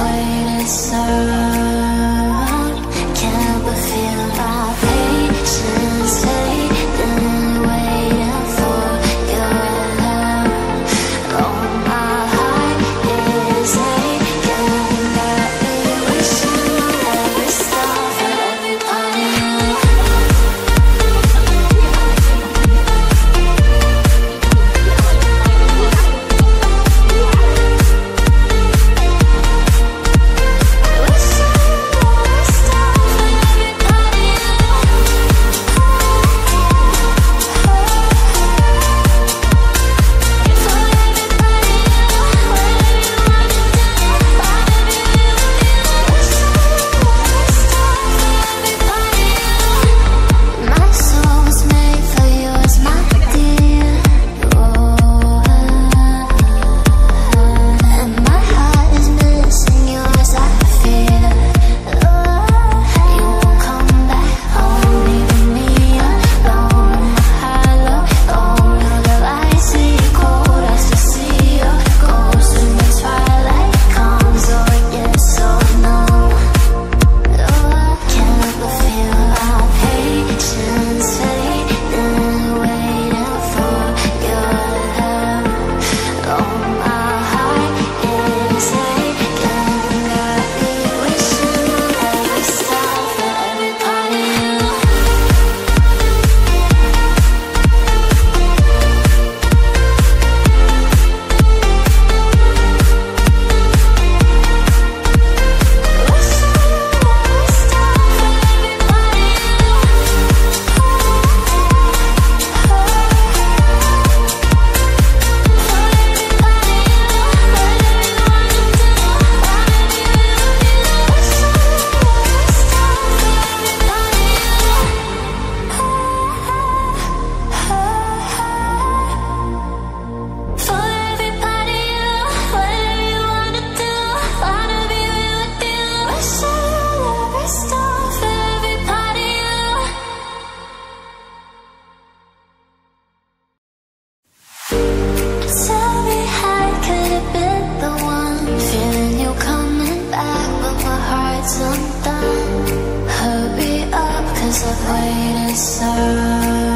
wait, it's alright. Cause I've waited